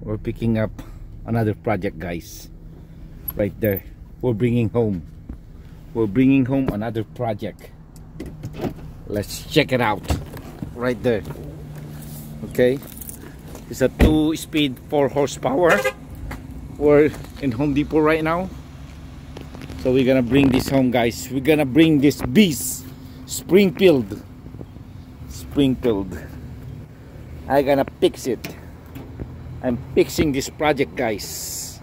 we're picking up another project guys. Right there. We're bringing home. We're bringing home another project. Let's check it out. Right there. Okay. It's a two speed four horsepower we're in Home Depot right now. So we're gonna bring this home guys. We're gonna bring this beast. Springfield. Springfield. I gonna fix it I'm fixing this project guys.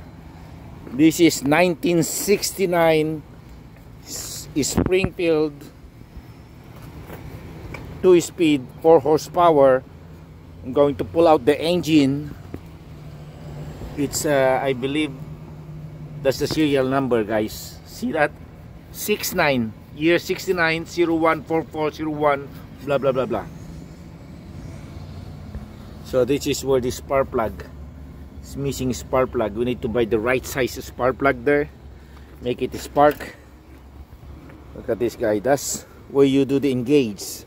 This is 1969 Springfield. 2 speed 4 horsepower. I'm going to pull out the engine. It's uh, I believe that's the serial number guys. See that? 69 year 69 014401 blah blah blah blah so this is where the spark plug is missing spark plug. We need to buy the right size spark plug there. Make it spark. Look at this guy. That's where you do the engage.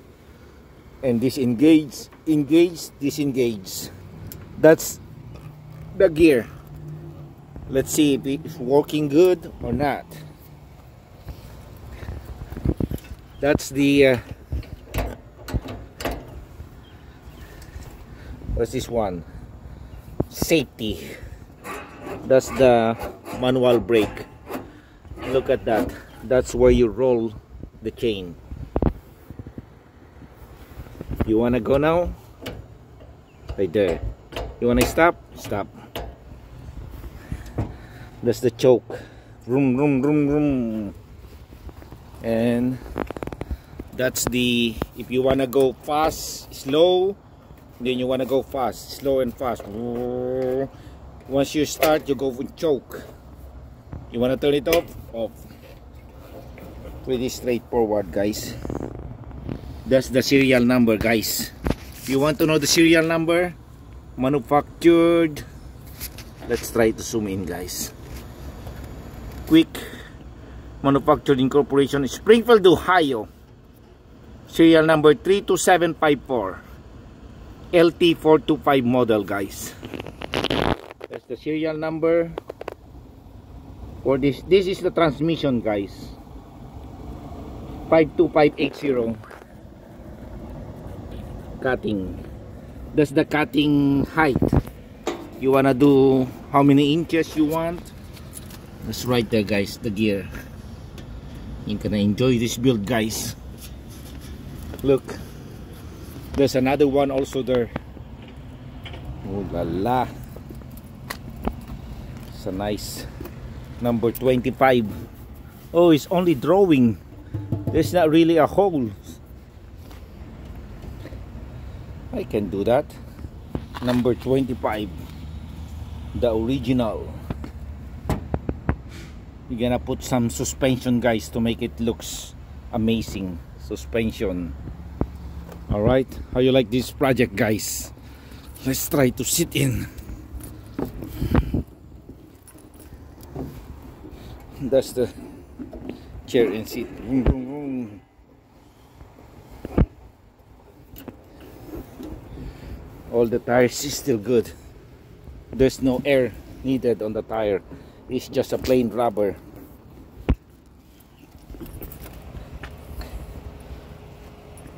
And disengage engage disengage. That's the gear. Let's see if it's working good or not. That's the uh, what's this one? Safety. That's the manual brake. Look at that. That's where you roll the chain. You wanna go now? Right there. You wanna stop? Stop. That's the choke. Room room room room and that's the if you wanna go fast slow then you want to go fast slow and fast. Once you start you go with choke. You want to turn it off? Off. Pretty straightforward guys. That's the serial number guys. If you want to know the serial number? Manufactured. Let's try to zoom in guys. Quick. Manufactured incorporation springfield ohio. Serial number 32754 LT425 model guys. That's the serial number for this. This is the transmission guys. 52580 cutting. That's the cutting height. You wanna do how many inches you want? That's right there guys the gear. You can enjoy this build guys. Look there's another one also there. Oh la la. It's a nice number 25 oh it's only drawing. There's not really a hole. I can do that. Number 25 the original. You're gonna put some suspension guys to make it looks amazing. Suspension all right how you like this project guys? Let's try to sit in. That's the chair and seat. All the tires is still good. There's no air needed on the tire. It's just a plain rubber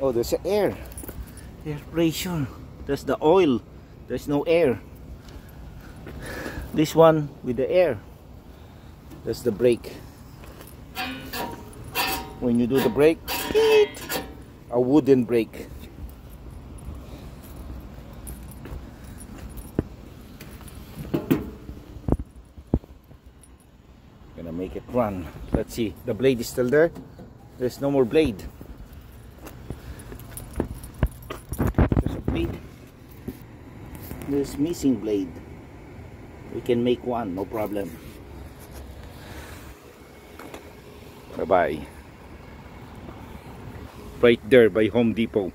oh there's air. Air pressure that's the oil. There's no air. This one with the air. That's the brake. When you do the brake a wooden brake. Gonna make it run. Let's see. The blade is still there. There's no more blade there's missing blade. We can make one no problem. Bye bye right there by Home Depot